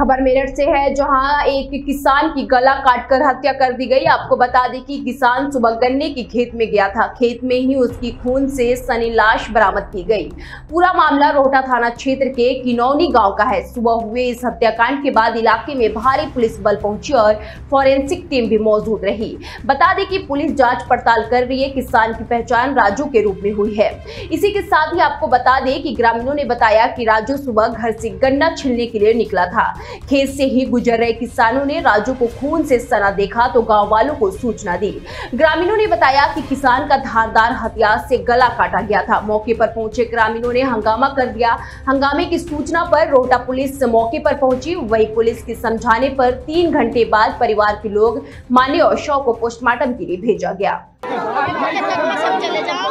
खबर मेरठ से है, जहाँ एक किसान की गला काटकर हत्या कर दी गई। आपको बता दें कि किसान सुबह गन्ने की खेत में गया था। खेत में ही उसकी खून से सनी लाश बरामद की गई। पूरा मामला रोहटा थाना क्षेत्र के किनौनी गाँव का है। सुबह हुए इस हत्याकांड के बाद इलाके में भारी पुलिस बल पहुँची और फॉरेंसिक टीम भी मौजूद रही। बता दें कि पुलिस जाँच पड़ताल कर रही है। किसान की पहचान राजू के रूप में हुई है। इसी के साथ ही आपको बता दें कि ग्रामीणों ने बताया कि राजू सुबह घर से गन्ना छिलने के लिए निकला था। खेत से ही गुजर रहे किसानों ने राजू को खून से सना देखा तो गाँव वालों को सूचना दी। ग्रामीणों ने बताया कि किसान का धारदार हथियार से गला काटा गया था। मौके पर पहुँचे ग्रामीणों ने हंगामा कर दिया। हंगामे की सूचना पर रोहटा पुलिस मौके पर पहुँची। वही पुलिस के समझाने पर तीन घंटे बाद परिवार के लोग माने और शव को पोस्टमार्टम के लिए भेजा गया। चले जाओ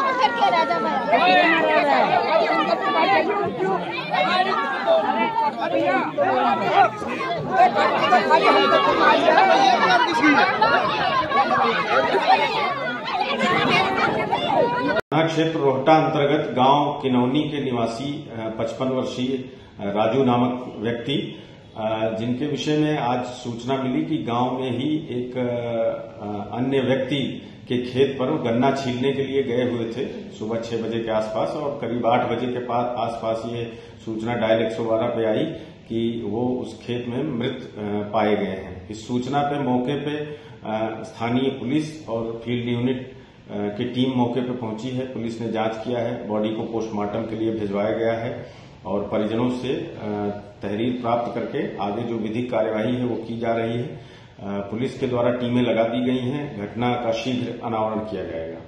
क्षेत्र रोहटा अंतर्गत गाँव किनौनी के निवासी पचपन वर्षीय राजू नामक व्यक्ति जिनके विषय में आज सूचना मिली कि गाँव में ही एक अन्य व्यक्ति के खेत पर गन्ना छीलने के लिए गए हुए थे सुबह छह बजे के आसपास और करीब आठ बजे के पास आसपास ये सूचना डायल एक पे आई कि वो उस खेत में मृत पाए गए हैं। इस सूचना पे मौके पे स्थानीय पुलिस और फ़ील्ड यूनिट की टीम मौके पर पहुँची है। पुलिस ने जाँच किया है। बॉडी को पोस्टमार्टम के लिए भिजवाया गया है। और परिजनों से तहरीर प्राप्त करके आगे जो विधिक कार्यवाही है वो की जा रही है। पुलिस के द्वारा टीमें लगा दी गई हैं। घटना का शीघ्र अनावरण किया जाएगा।